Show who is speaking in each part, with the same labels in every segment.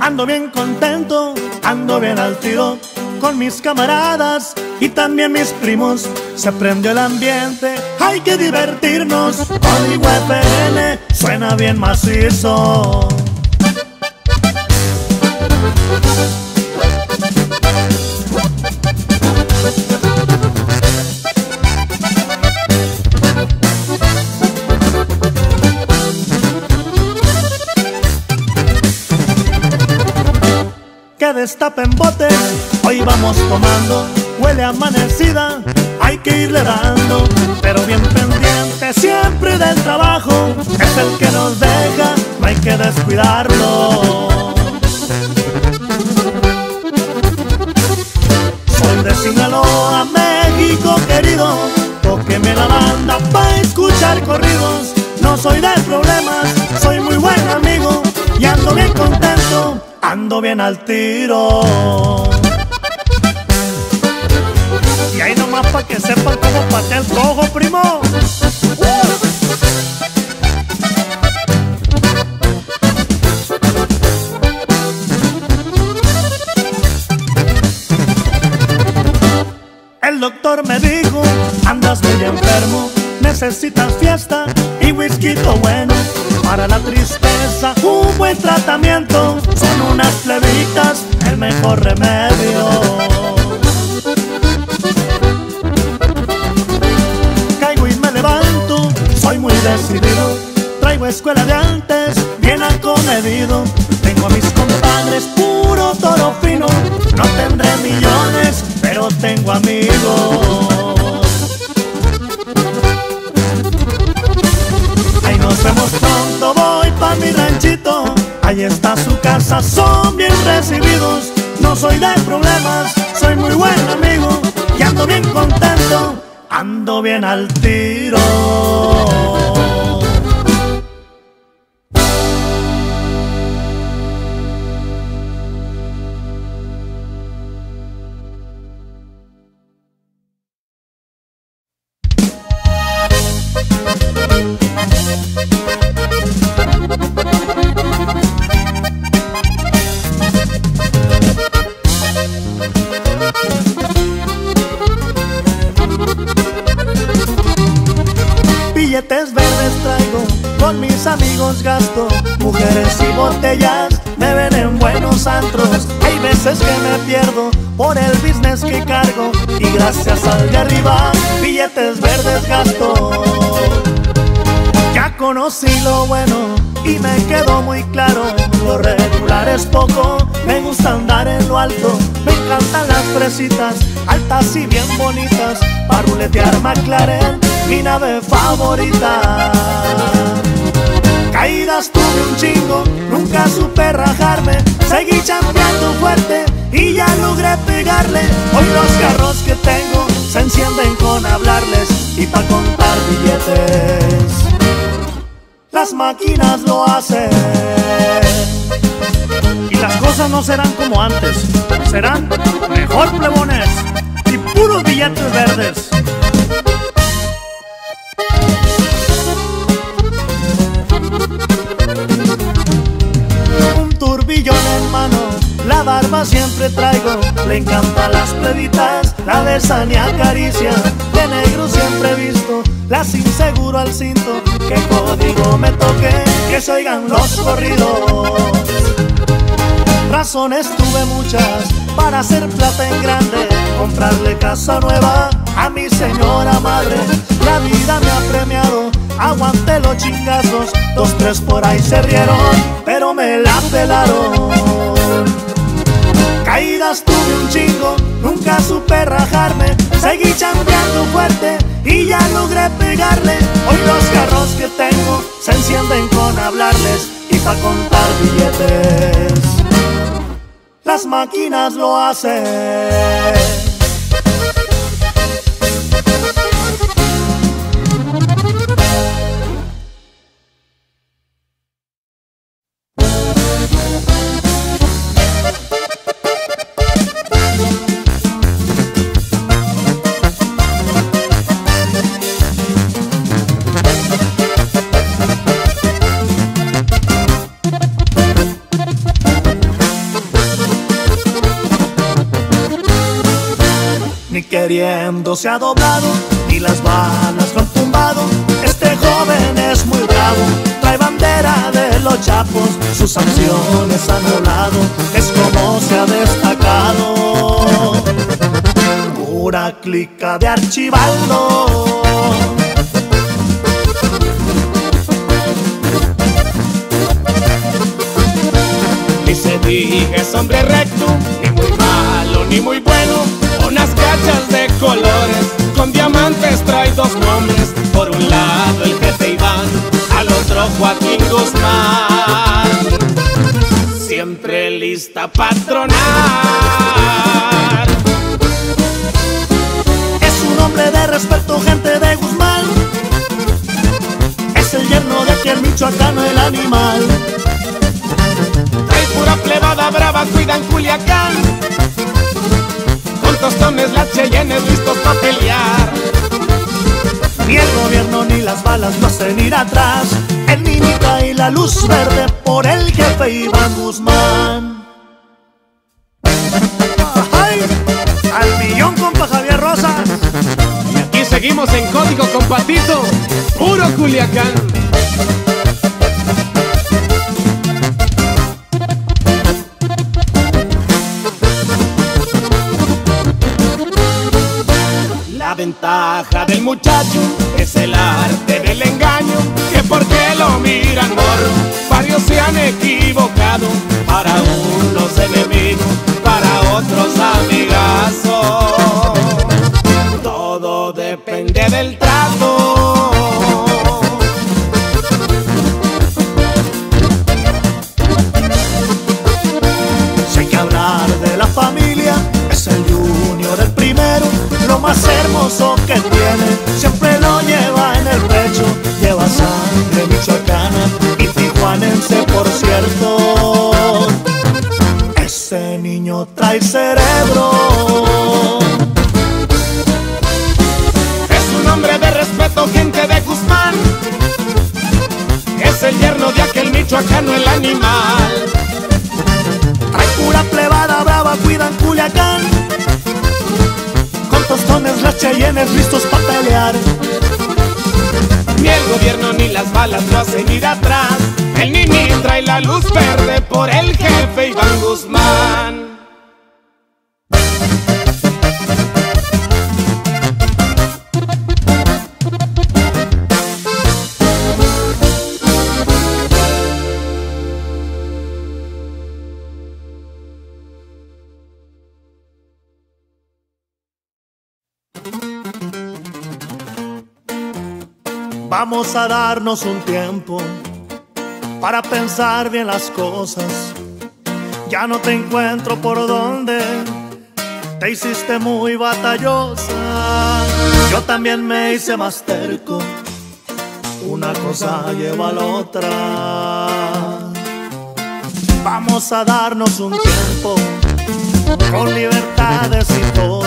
Speaker 1: Ando bien contento, ando bien al tiro con mis camaradas y también mis primos. Se prendió el ambiente, hay que divertirnos. Código FN suena bien macizo. Destapen botes, hoy vamos tomando, huele amanecida, hay que irle dando, pero bien pendiente siempre del trabajo, es el que nos deja, no hay que descuidarlo. Soy de Sinaloa, México querido, tóqueme la banda para escuchar corridos, no soy de problemas, soy muy buen amigo y ando bien contento ando bien al tiro. Y ahí nomás pa' que sepan cómo patea el cojo, primo. El doctor me dijo, andas muy enfermo, necesitas fiesta y whisky bueno para la tristeza. Un buen tratamiento son unas plebitas, el mejor remedio. Caigo y me levanto, soy muy decidido. Traigo escuela de antes, bien acomedido. Tengo a mis compadres, puro toro fino. No tendré millones, pero tengo amigos. Nos vemos pronto, voy pa' mi ranchito. Ahí está su casa, son bien recibidos. No soy de problemas, soy muy buen amigo. Y ando bien contento, ando bien al tiro. El business que cargo. Y gracias al de arriba, billetes verdes gasto. Ya conocí lo bueno y me quedó muy claro. Lo regular es poco, me gusta andar en lo alto. Me encantan las fresitas, altas y bien bonitas. Para ruletear McLaren, mi nave favorita. Caídas tuve un chingo, nunca supe rajarme. Seguí chambeando fuerte y ya logré pegarle Hoy los carros que tengo se encienden con hablarles Y pa' contar billetes las máquinas lo hacen. Y las cosas no serán como antes, serán mejor plebones y puros billetes verdes. Un turbillón en mano, la barba siempre traigo, le encantan las plebitas, la besan y acaricia, de negro siempre visto, las inseguro al cinto, que código me toque, que se oigan los corridos. Razones tuve muchas para hacer plata en grande, comprarle casa nueva a mi señora madre. La vida me ha premiado, aguanté los chingazos, dos, tres por ahí se rieron, pero me la pelaron. Chambeando fuerte y ya logré pegarle. Hoy los carros que tengo se encienden con hablarles y pa' contar billetes. Las máquinas lo hacen. Se ha doblado y las balas lo han tumbado. Este joven es muy bravo, trae bandera de los chapos, sus acciones han volado, es como se ha destacado. Pura clica de archivaldo.
Speaker 2: Ni se diga es hombre recto, ni muy malo, ni muy bueno, cachas de colores, con diamantes trae dos nombres, por un lado el jefe Iván, al otro Joaquín Guzmán, siempre lista a patronar.
Speaker 1: Es un hombre de respeto, gente de Guzmán. Es el yerno de aquel michoacano, el animal.
Speaker 2: Trae pura plebada brava, cuidan Culiacán. Tostones las cheyennes listos para pelear.
Speaker 1: Ni el gobierno ni las balas lo hacen ir atrás. El niñita y la luz verde por el jefe Iván Guzmán. ¡Ay! Al millón, compa Javier Rosas.
Speaker 2: Y aquí seguimos en código con Patito, puro Culiacán. Ventaja del muchacho es el arte del engaño, que porque lo miran morro, varios se han equivocado, para unos enemigos, para otros amigazos.
Speaker 1: Vamos a darnos un tiempo para pensar bien las cosas. Ya no te encuentro por donde te hiciste muy batallosa. Yo también me hice más terco. Una cosa lleva a la otra. Vamos a darnos un tiempo con libertades y todo.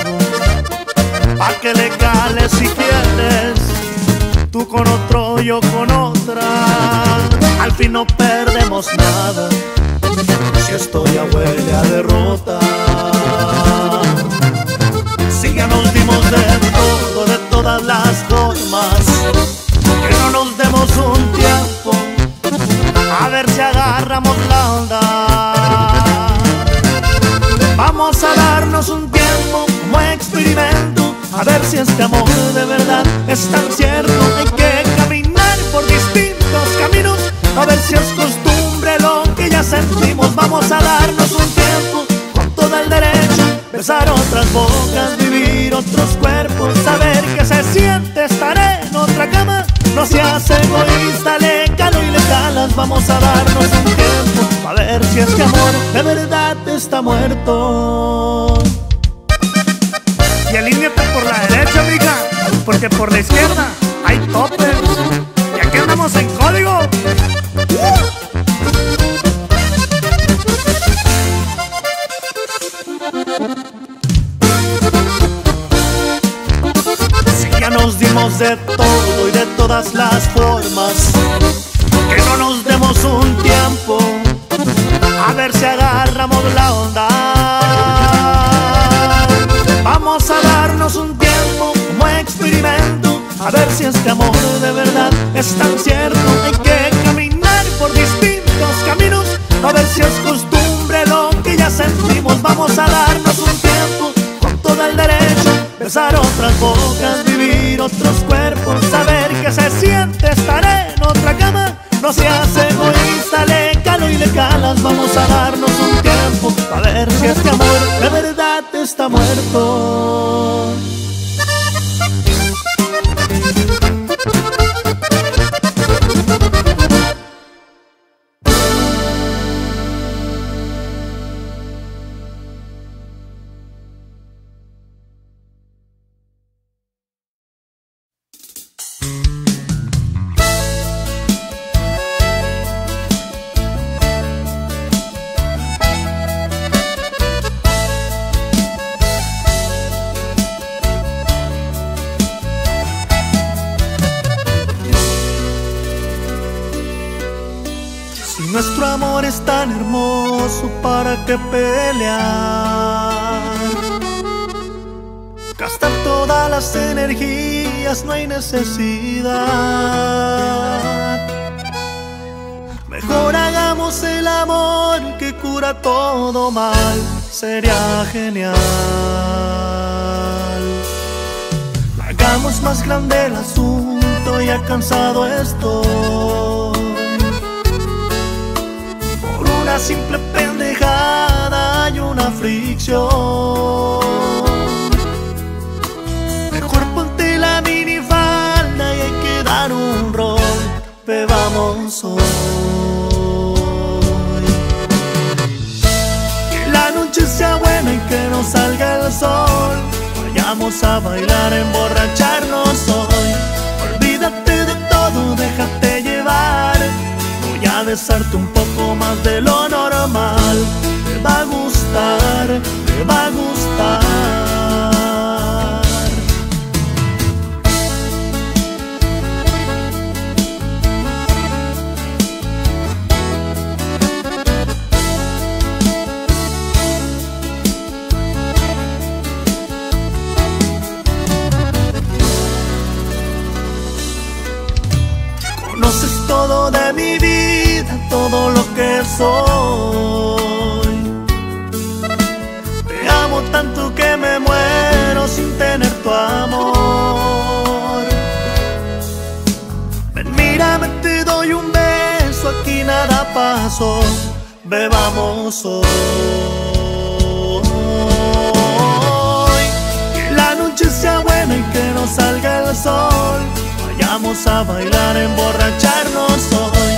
Speaker 1: Pa' que le cales si yo con otra. Al fin no perdemos nada, si esto ya huele a derrota. Si ya nos dimos de todo, de todas las formas, que no nos demos un tiempo, a ver si agarramos la onda. Vamos a darnos un tiempo como experimento, a ver si este amor de verdad es tan cierto. A ver si es costumbre lo que ya sentimos. Vamos a darnos un tiempo con todo el derecho, besar otras bocas, vivir otros cuerpos, saber que se siente estar en otra cama. No seas egoísta, le calo y le calas. Vamos a darnos un tiempo a ver si este amor de verdad está muerto. Y alíñate por la derecha, mija, porque por la izquierda hay topes. Y aquí andamos en código. De todo y de todas las formas, que no nos demos un tiempo a ver si agarramos la onda. Vamos a darnos un experimento A ver si este amor de verdad es tan cierto. Hay que caminar por distintos caminos A ver si es costumbre lo que ya sentimos. Vamos a darnos un tiempo con todo el derecho Besar otras bocas, vivir otros cuerpos Saber que se siente estar en otra cama. No seas egoísta, le calo y le calas. Vamos a darnos un tiempo A ver si este amor de verdad está muerto necesidad. Mejor hagamos el amor que cura todo mal. Sería genial. Hagamos más grande el asunto, ya cansado estoy una simple pendejada y una fricción. Mejor ponte la minifalda Bebamos hoy. Que la noche sea buena y que no salga el sol. Vayamos a bailar, emborracharnos hoy. Olvídate de todo, déjate llevar. Voy a besarte un poco más de lo normal. Te va a gustar, te va a gustar. Todo lo que soy. Te amo tanto que me muero sin tener tu amor. Ven, mírame, te doy un beso, aquí nada pasó. Bebamos hoy. Que la noche sea buena y que no salga el sol. Vayamos a bailar, emborracharnos hoy.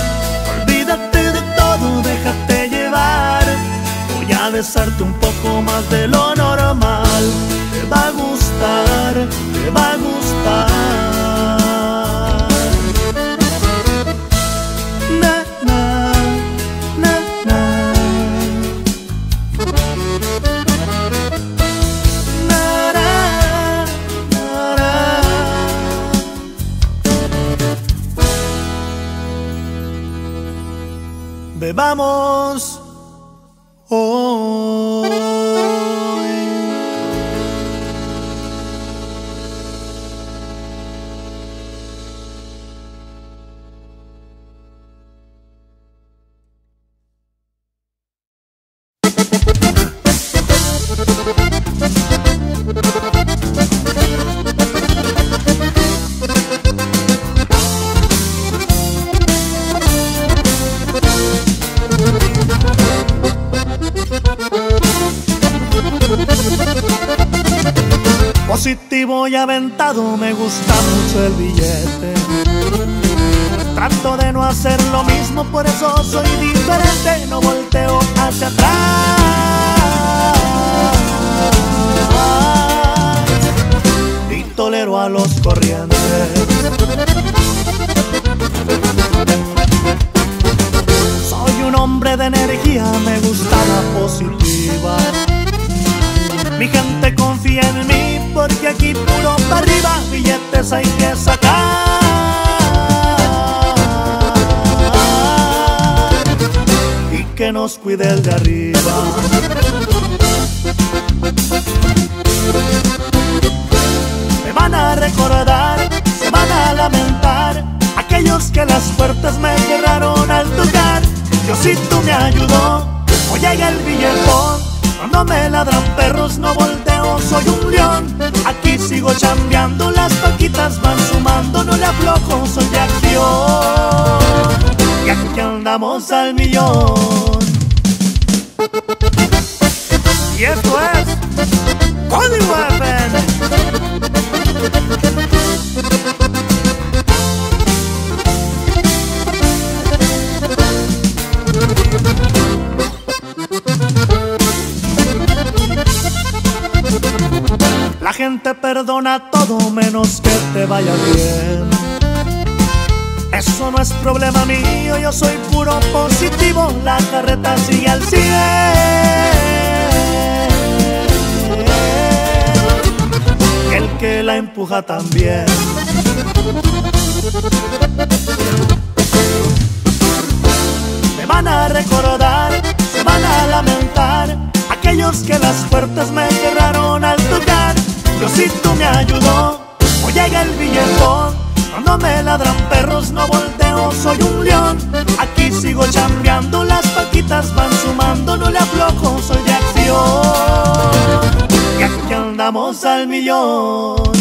Speaker 1: Besarte un poco más de lo normal. Te va a gustar, te va a gustar. Bebamos hoy. Aventado, me gusta mucho el billete. Trato de no hacer lo mismo, por eso soy diferente, no volteo hacia atrás. Y tolero a los corrientes. Soy un hombre de energía, me gusta la positiva. Mi gente confía en mí porque aquí puro para arriba, billetes hay que sacar. Y que nos cuide el de arriba. Me van a recordar, se van a lamentar aquellos que las puertas me cerraron al tocar. Diosito me ayudó, hoy llega el billetón. Cuando me ladran perros no volteo, soy un león. Aquí sigo chambeando, las paquitas van sumando, no le aflojo, soy de acción. Y aquí andamos al millón. Y esto es. Gente perdona todo menos que te vaya bien. Eso no es problema mío, yo soy puro positivo, la carreta sigue al 100. El que la empuja también. Me van a recordar, se van a lamentar aquellos que las puertas me cerraron al tocar. Diosito me ayudó, hoy llega el billetón. Cuando me ladran perros no volteo, soy un león. Aquí sigo chambeando, las paquitas van sumando, no le aflojo, soy de acción. Y aquí andamos al millón.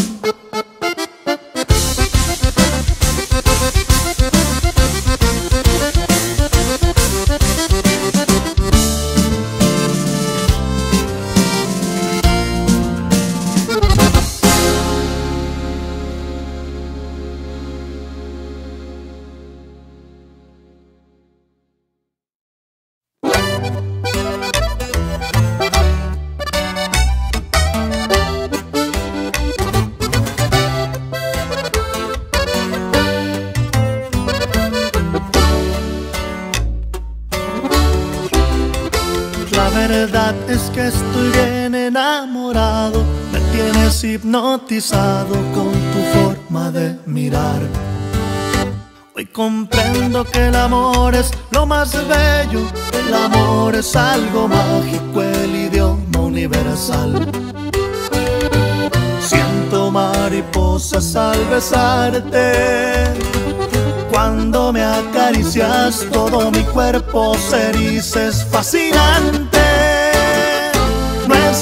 Speaker 1: Tienes hipnotizado con tu forma de mirar. Hoy comprendo que el amor es lo más bello, el amor es algo mágico, el idioma universal. Siento mariposas al besarte. Cuando me acaricias todo mi cuerpo se eriza, es fascinante.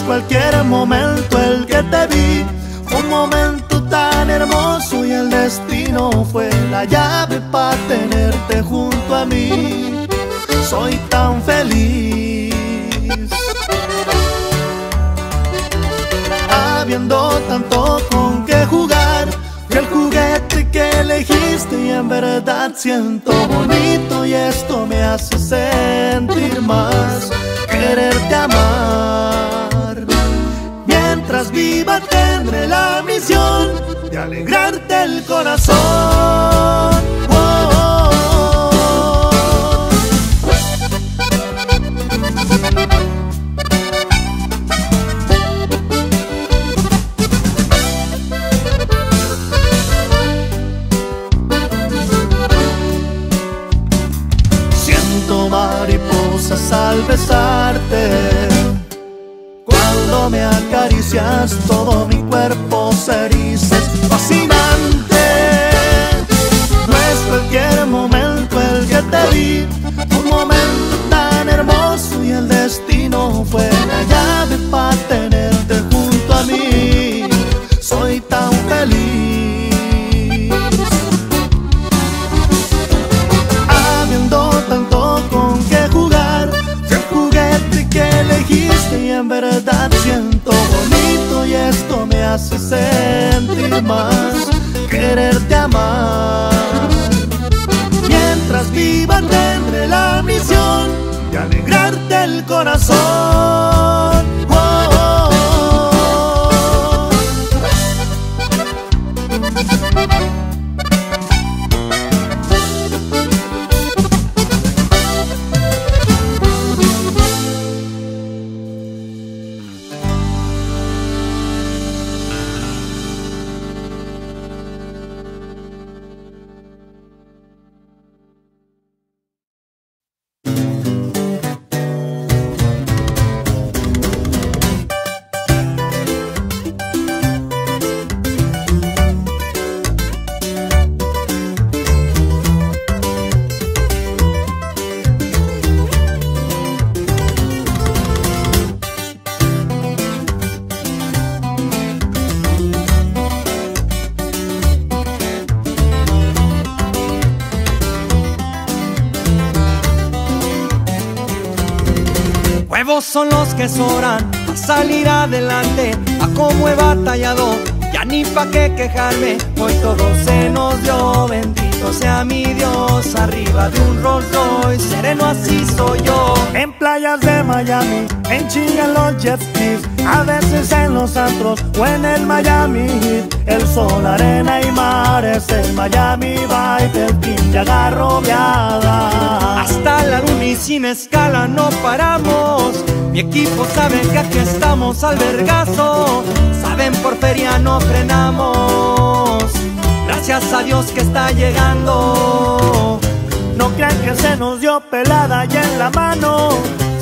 Speaker 1: Cualquier momento el que te vi, fue un momento tan hermoso y el destino fue la llave para tenerte junto a mí. Soy tan feliz. Habiendo tanto con que jugar, y el juguete que elegiste y en verdad siento bonito y esto me hace sentir más, quererte amar. Tendré la misión de alegrarte el corazón. Siento mariposas al besarte. Me acaricias todo mi cuerpo se eriza, fascinante. No es cualquier momento el que te vi, un momento hace sentir más, quererte amar. Mientras viva tendré la misión de alegrarte el corazón.
Speaker 3: Nuevos son los que sobran a salir adelante, a como he batallado, ya ni pa' qué quejarme, hoy todo se nos dio, bendito sea mi Dios, arriba de un Rolls Royce, sereno así soy yo.
Speaker 1: En playas de Miami, en chinga los jet skis, a veces en los antros o en el Miami Heat, el sol, arena y mares, el Miami Vibe, el King agarrobeada.
Speaker 3: Hasta la luna y sin escala no paramos. Mi equipo sabe que aquí estamos al vergazo. Saben por feria no frenamos. Gracias a Dios que está llegando.
Speaker 1: No crean que se nos dio pelada y en la mano.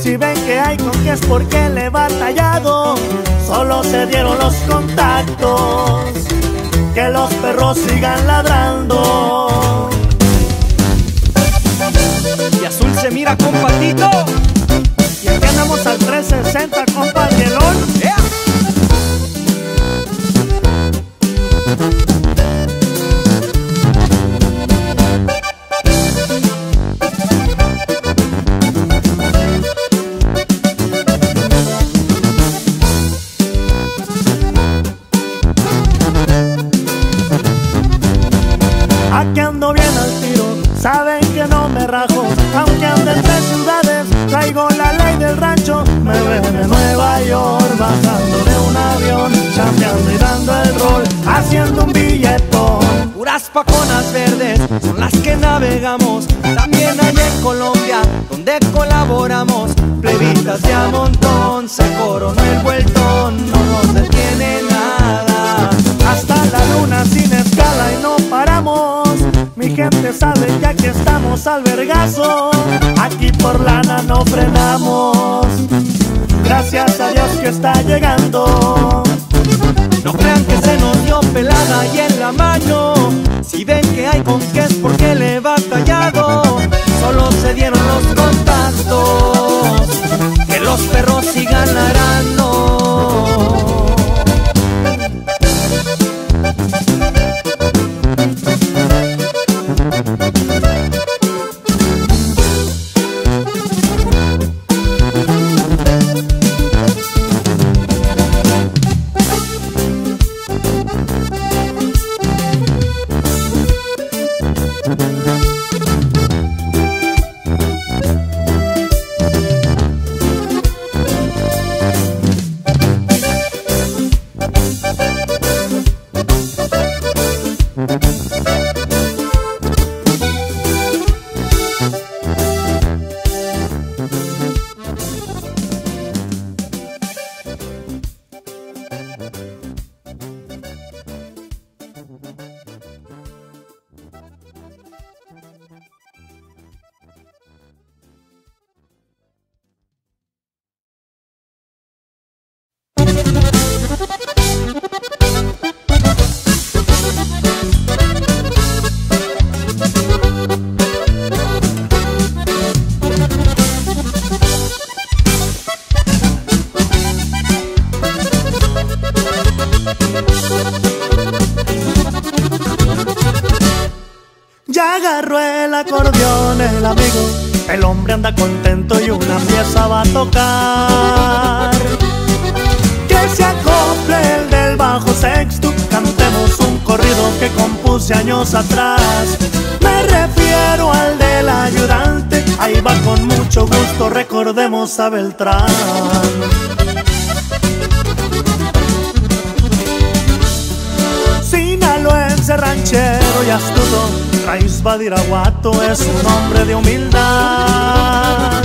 Speaker 1: Si ven que hay con que es porque le he batallado. Solo se dieron los contactos. Que los perros sigan ladrando.
Speaker 3: Y azul se mira con patito.
Speaker 1: Y aquí andamos al 360, compa Rielón.
Speaker 3: ¡Ea! Colaboramos. Plebitas de a montón, se coronó el vueltón. No nos detiene nada.
Speaker 1: Hasta la luna sin escala y no paramos. Mi gente sabe que aquí estamos al vergazo. Aquí por lana no frenamos. Gracias a Dios que está llegando.
Speaker 3: No crean que se nos dio pelada y en la mano. Si ven que hay con qué es porque le he batallado. Perros sigan ladrando.
Speaker 1: Recordemos a Beltrán. Sinaloense ranchero y astuto, raíz badiraguato es un hombre de humildad.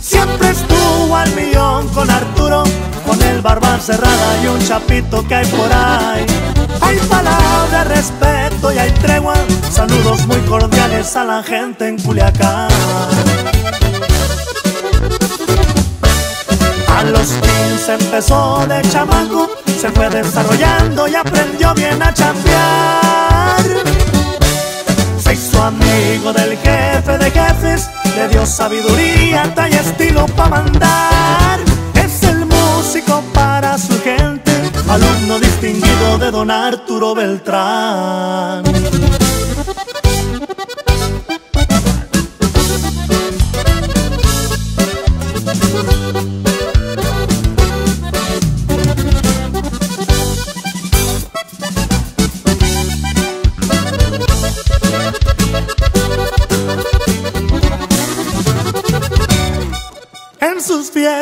Speaker 1: Siempre estuvo al millón con Arturo, con el barba cerrada y un chapito que hay por ahí. Hay palabras, respeto y hay tregua, saludos muy cordiales a la gente en Culiacán. Los 15 empezó de chamaco, se fue desarrollando y aprendió bien a chambear. Se hizo amigo del jefe de jefes, le dio sabiduría, talla estilo para mandar. Es el músico para su gente, alumno distinguido de don Arturo Beltrán.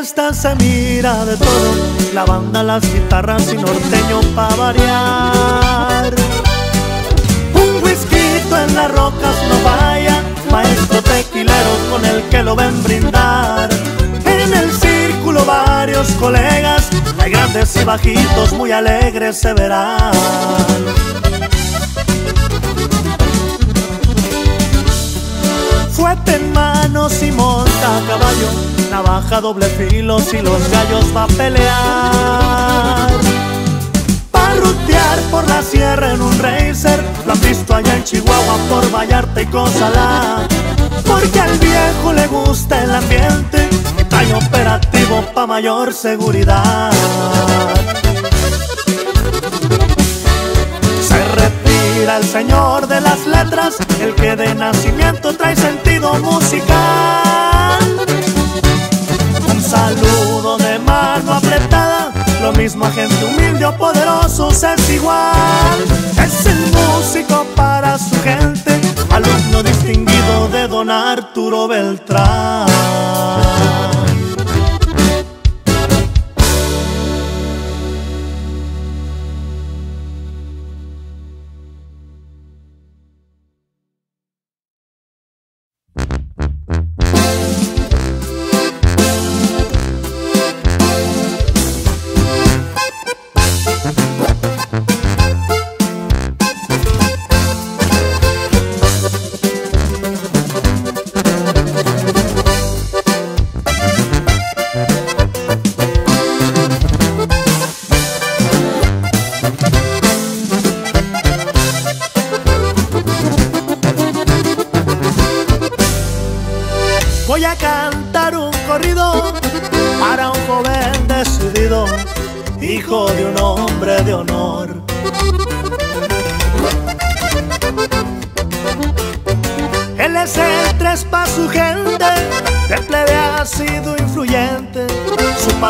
Speaker 1: Fiesta se mira de todo, la banda, las guitarras y norteño pa' variar. Un whisky en las rocas no vaya, maestro tequilero con el que lo ven brindar. En el círculo varios colegas, hay grandes y bajitos muy alegres se verán. Fuete en manos y monta a caballo, navaja doble filo si los gallos va a pelear. Pa' rutear por la sierra en un racer, lo han visto allá en Chihuahua por Vallarta y Cozalá. Porque al viejo le gusta el ambiente y trae operativo pa' mayor seguridad. El señor de las letras, el que de nacimiento trae sentido musical. Un saludo de mano apretada, lo mismo a gente humilde o poderoso es igual. Es el músico para su gente, alumno distinguido de don Arturo Beltrán.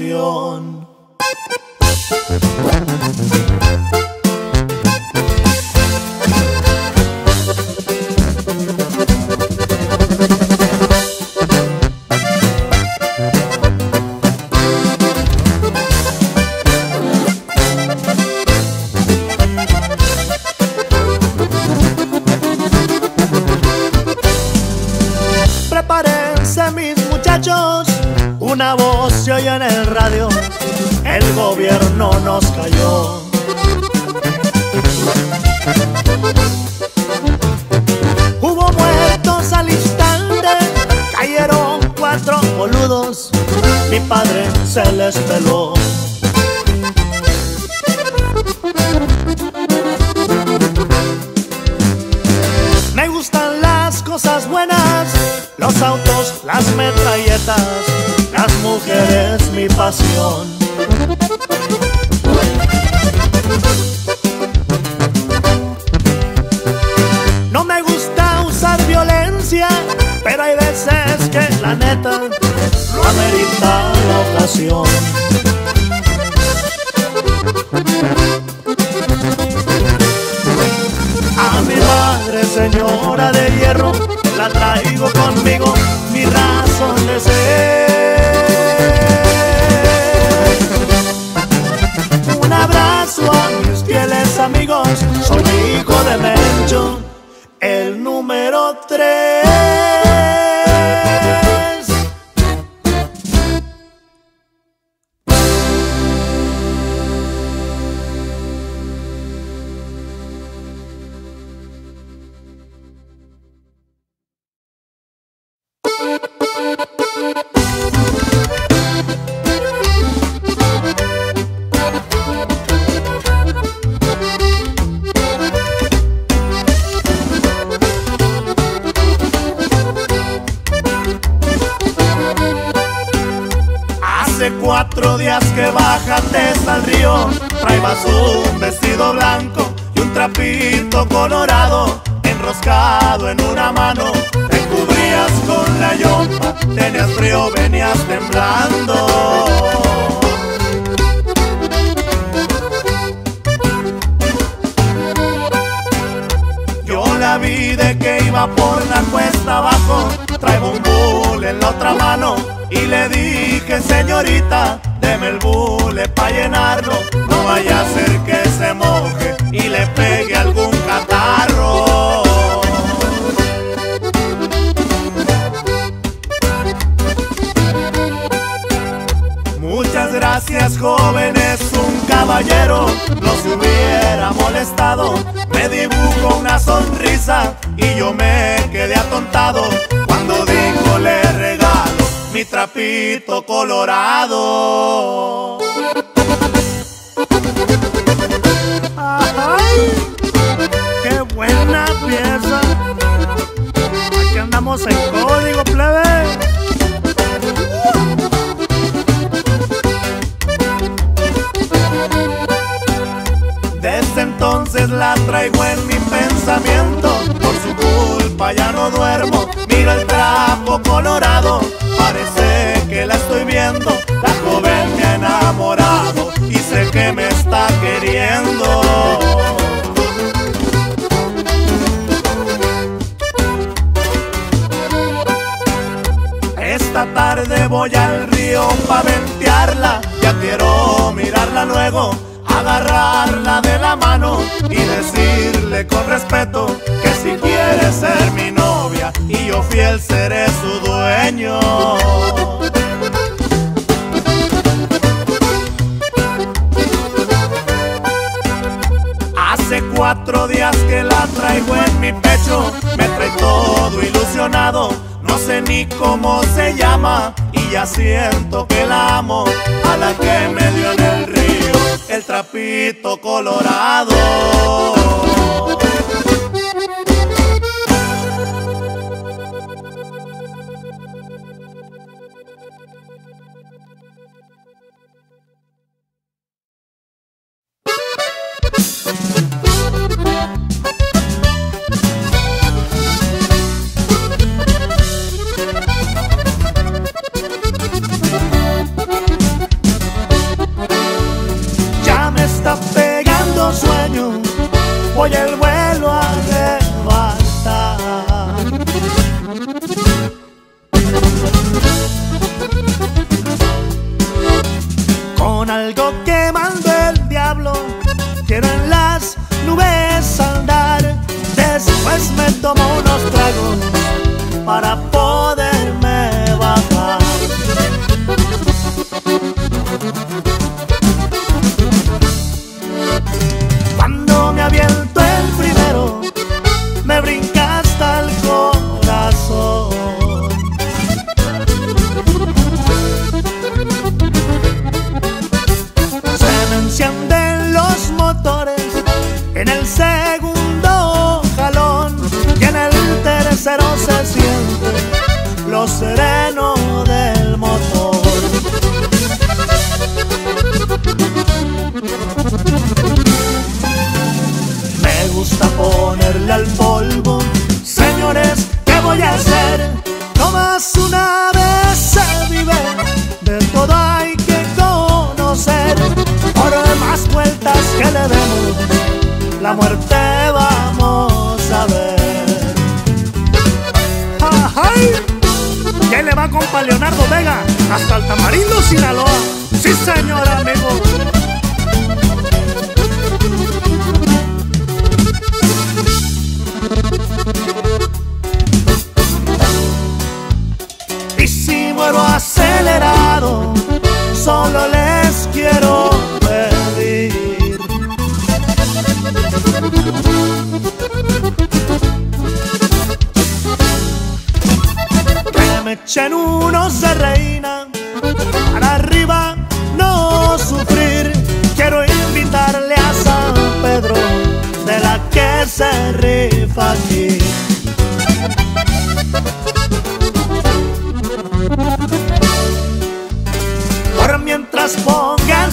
Speaker 1: On. Gracias jóvenes, un caballero. No se hubiera molestado. Me dibujó una sonrisa y yo me quedé atontado. Cuando dijo le regalo mi trapito colorado ¡Ay! ¡Qué buena pieza! Aquí andamos en código plebe entonces la traigo en mi pensamiento. Por su culpa ya no duermo. Miro el trapo colorado, parece que la estoy viendo. La joven me ha enamorado y sé que me está queriendo. Esta tarde voy al río pa' ventearla, ya quiero mirarla luego agarrarla de la mano y decirle con respeto que si quiere ser mi novia y yo fiel seré su dueño. Hace cuatro días que la traigo en mi pecho, me trae todo ilusionado, no sé ni cómo se llama y ya siento que la amo a la que me dio en el río el trapito colorado.
Speaker 4: sereno del motor. Me gusta ponerle al polvo, señores, ¿qué voy a hacer? No más una vez se vive, de todo hay que conocer. Por más vueltas que le demos, la muerte compa
Speaker 1: Leonardo Vega hasta el Tamarindo, Sinaloa. Sí, señor, amigo.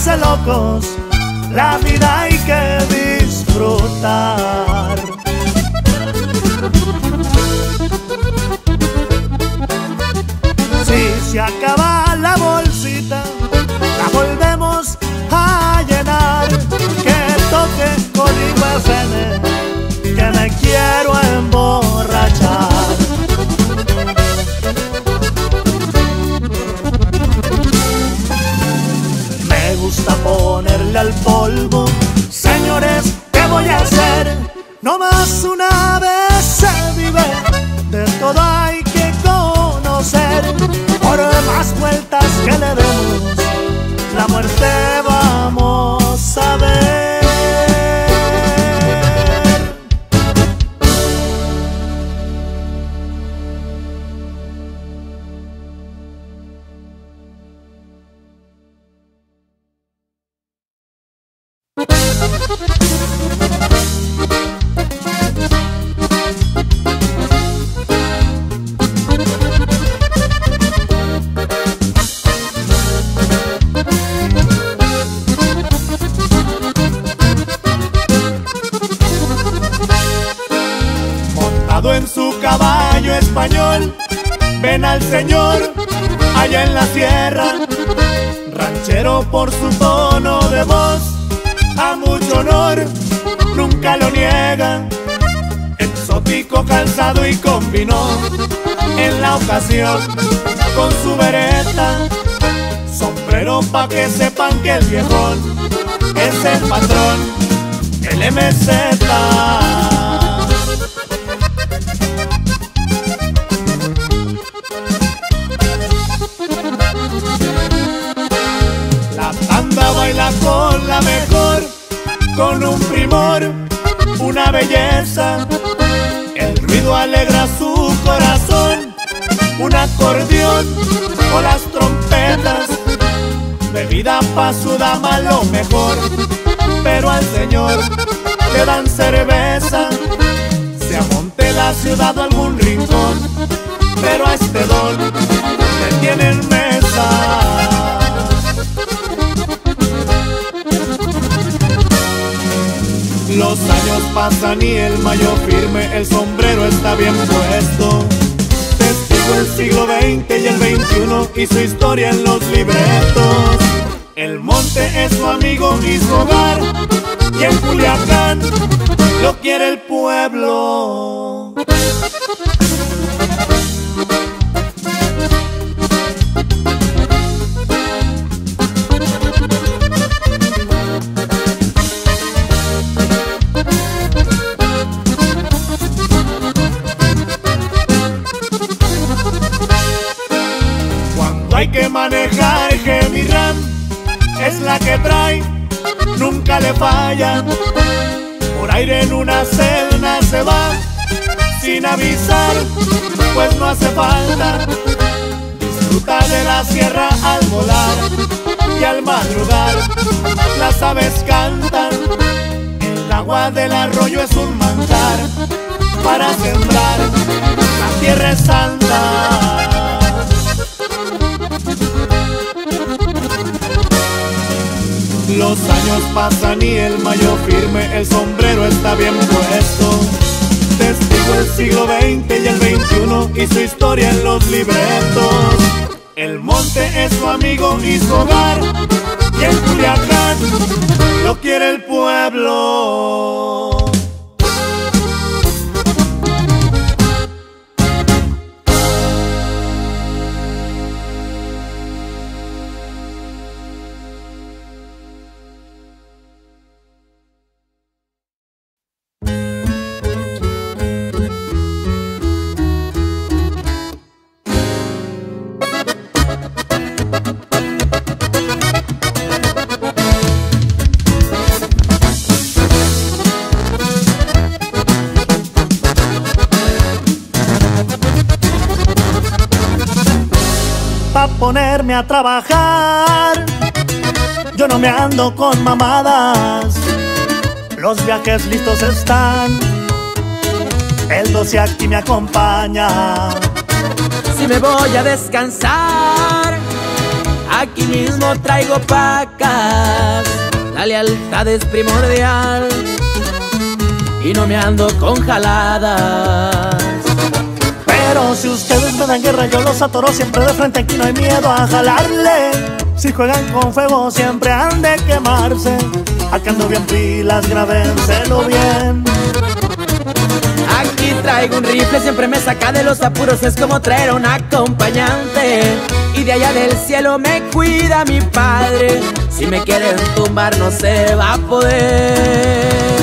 Speaker 1: Volverse locos, la vida hay que disfrutar. Ranchero por su tono de voz, a mucho honor, nunca lo niega, exótico calzado y combinó en la ocasión con su vereta, sombrero pa' que sepan que el viejón es el patrón, el MZ. Con un primor, una belleza. El ruido alegra su corazón, un acordeón o las trompetas. Bebida pa' su dama lo mejor, pero al señor le dan cerveza. Se amonte la ciudad o algún rincón, pero a este don le tienen mesa. Los años pasan y el mayo firme, el sombrero está bien puesto. Testigo el siglo XX y el XXI y su historia en los libretos. El monte es su amigo y su hogar, y en Culiacán lo quiere el pueblo. Pues no hace falta. Disfruta de la sierra al volar y al madrugar, las aves cantan. El agua del arroyo es un manjar para sembrar, la tierra es santa. Los años pasan y el mayo firme, el sombrero está bien puesto. Testigo el siglo XX y el XXI y su historia en los libretos. El monte es su amigo y su hogar, y en Culiacán lo quiere el pueblo.
Speaker 4: Ponerme a trabajar, yo no me ando con mamadas. Los viajes listos están, el 12 aquí me acompaña.
Speaker 2: Si me voy a descansar Aquí mismo traigo pacas, la lealtad es primordial y no me ando con jaladas.
Speaker 1: Pero si ustedes me dan guerra, yo los atoro siempre de frente. Aquí no hay miedo a jalarle. Si juegan con fuego, siempre han de quemarse. Acá ando bien pilas, grábenselo bien.
Speaker 2: Aquí traigo un rifle, siempre me saca de los apuros. Es como traer a un acompañante. Y de allá del cielo me cuida mi padre. Si me quieren tumbar, no se va a poder.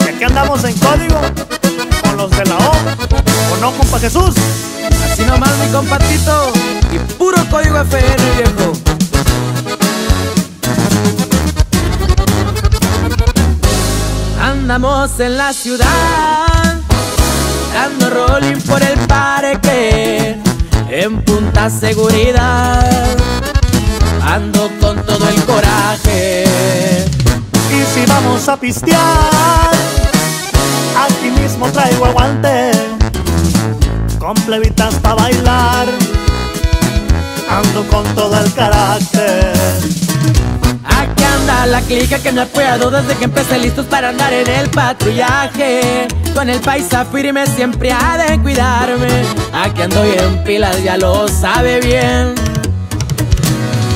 Speaker 1: Y aquí andamos en código los de la O. ¿O no, compa Jesús?
Speaker 2: Así nomás, mi compatito. Y puro código FN, viejo. Andamos en la ciudad, dando rolling por el parque, en punta seguridad. Ando con todo el coraje.
Speaker 1: Y si vamos a pistear, mismo traigo aguante, con plebitas para bailar, ando con todo el carácter.
Speaker 2: Aquí anda la clica que me ha apoyado desde que empecé listos para andar en el patrullaje. Con el paisa firme siempre ha de cuidarme. Aquí ando bien pilas, ya lo sabe bien.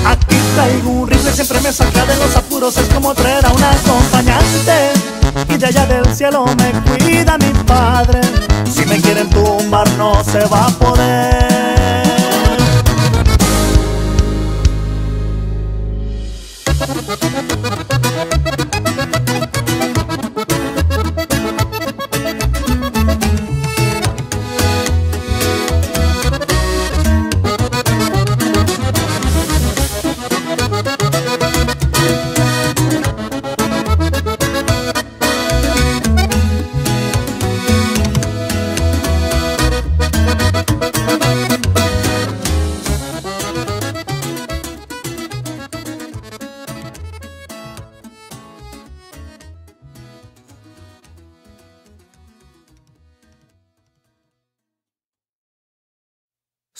Speaker 1: Aquí traigo un rifle, siempre me saca de los apuros, es como traer a un acompañante. Y de allá del cielo me cuida mi padre. Si me quieren tumbar no se va a poder.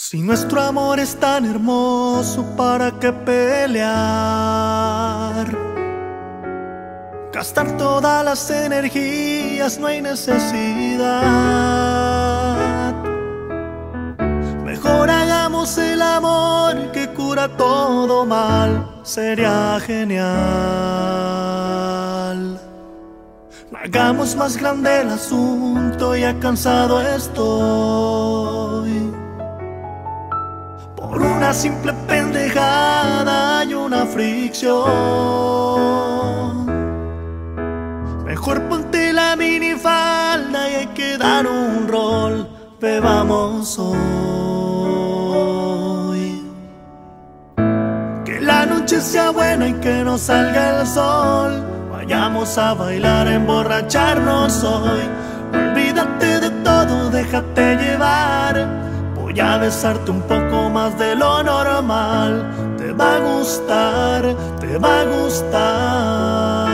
Speaker 1: Si nuestro amor es tan hermoso, ¿para qué pelear? Gastar todas las energías, no hay necesidad. Mejor hagamos el amor que cura todo mal, sería genial. Hagamos más grande el asunto, ya cansado estoy. Por una simple pendejada y una fricción. Mejor ponte la minifalda y hay que dar un rol. Bebamos hoy. Que la noche sea buena y que no salga el sol. Vayamos a bailar, emborracharnos hoy. Olvídate de todo, déjate llevar. Voy a besarte un poco de lo normal. Te va a gustar, te va a gustar.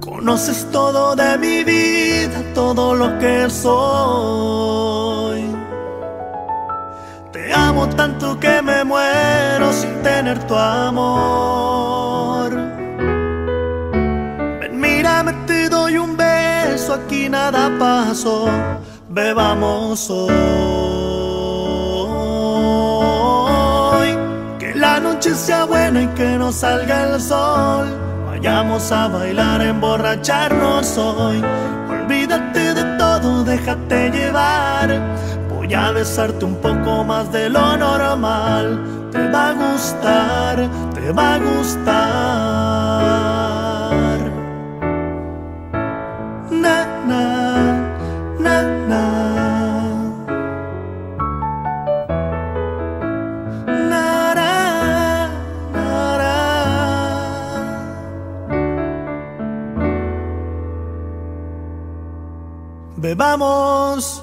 Speaker 1: Conoces todo de mi vida, todo lo que soy. Amo tanto que me muero sin tener tu amor. Ven, mírame, te doy un beso, aquí nada pasó. Bebamos hoy. Que la noche sea buena y que no salga el sol. Vayamos a bailar, emborracharnos hoy. Olvídate de todo, déjate llevar. Voy besarte un poco más de lo normal. Te va a gustar, te va a gustar. Na, na, na, na. Bebamos.